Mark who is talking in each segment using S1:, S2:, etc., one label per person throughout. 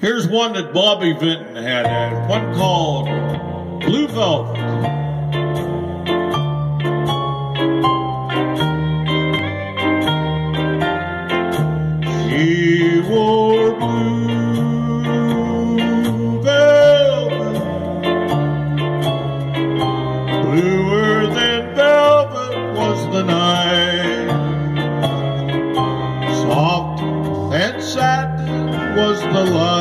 S1: Here's one that Bobby Vinton had, had one called Blue Velvet. She wore blue velvet, bluer than velvet was the night. Soft and satin was the light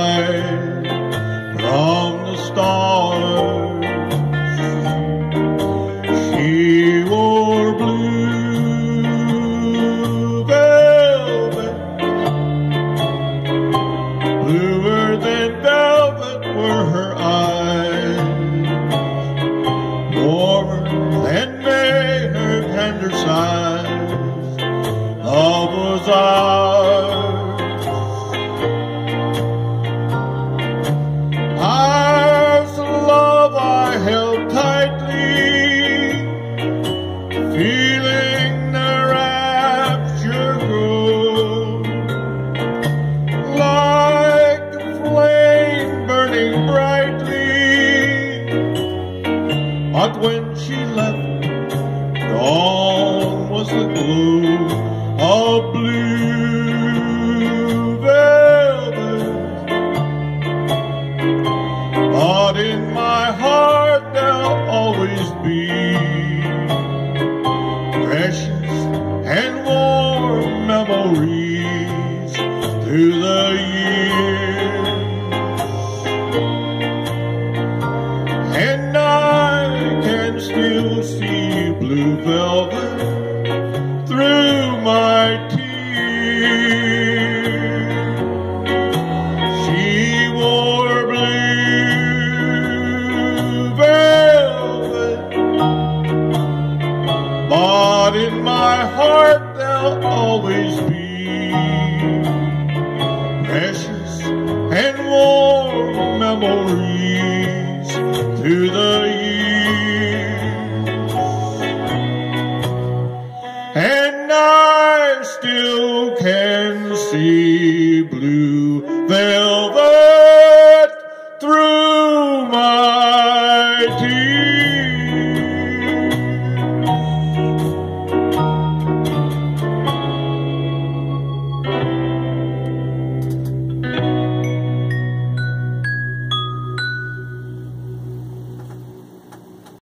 S1: her. Love was ours. Ours the love I held tightly, feeling the rapture grow. Like a flame burning brightly, but when she left, gone was the glow blue velvet through my tears. She wore blue velvet, but in my heart there'll always be precious and warm memories through the still can see blue velvet.